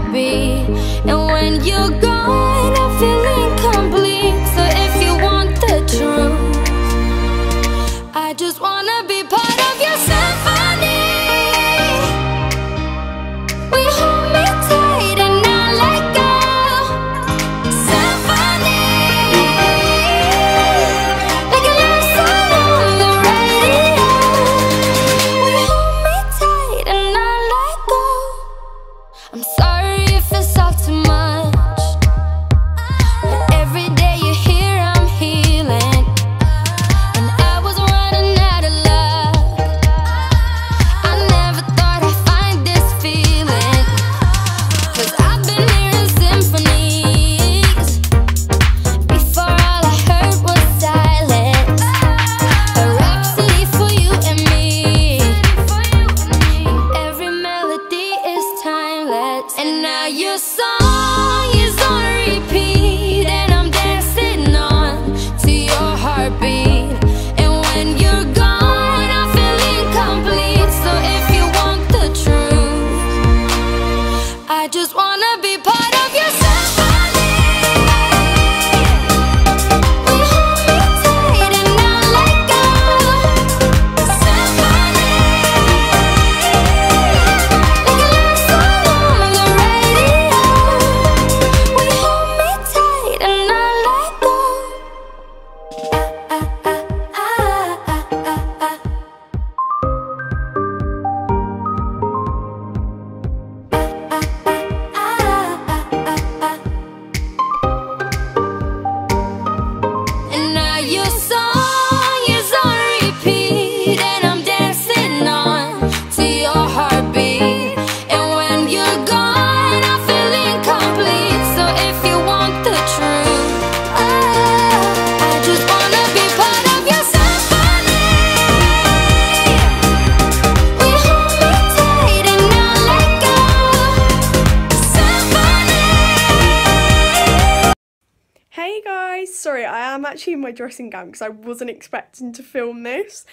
heartbeat. And when you're gone, I feel sorry if it's all too much, timeless. And now your song is on repeat. And I'm dancing on to your heartbeat. And when you're gone, I feel incomplete. So if you want the truth, I just wanna be part And sorry, I am actually in my dressing gown because I wasn't expecting to film this.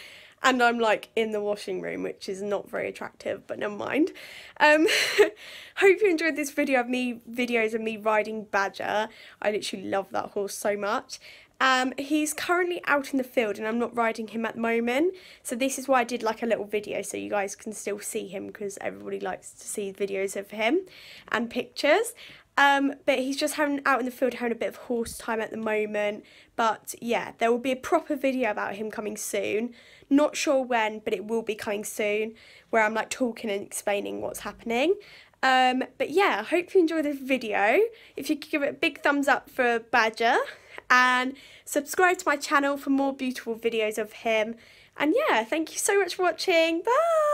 And I'm like in the washing room, which is not very attractive, but never mind. Um, hope you enjoyed this video of me, videos of me riding Badger. I literally love that horse so much. Um, he's currently out in the field and I'm not riding him at the moment. So this is why I did like a little video so you guys can still see him because everybody likes to see videos of him and pictures. Um, but he's just having out in the field having a bit of horse time at the moment. But yeah, there will be a proper video about him coming soon. Not sure when, but it will be coming soon, where I'm like talking and explaining what's happening. Um, but yeah, I hope you enjoyed this video. If you could give it a big thumbs up for Badger and subscribe to my channel for more beautiful videos of him. And yeah, thank you so much for watching. Bye!